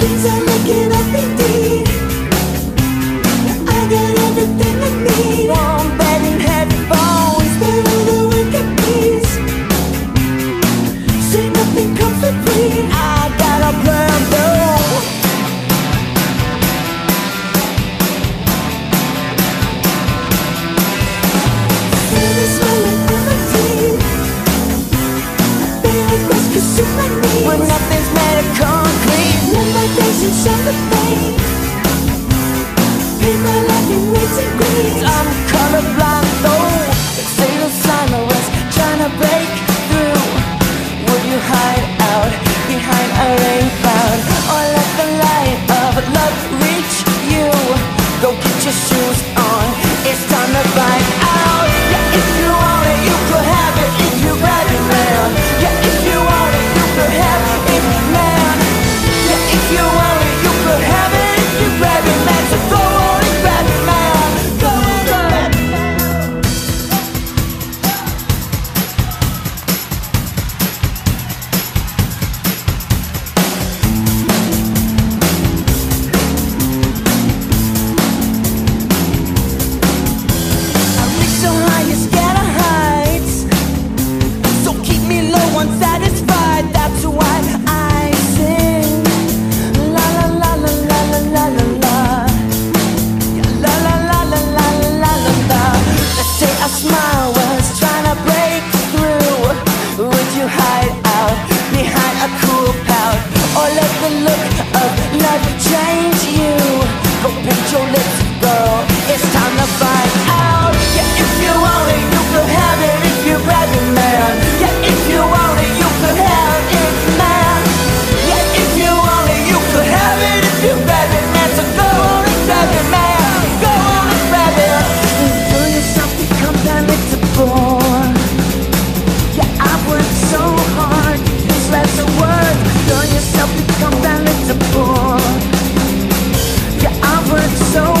Things are looking up. Yeah, I worked so hard, this life's a world so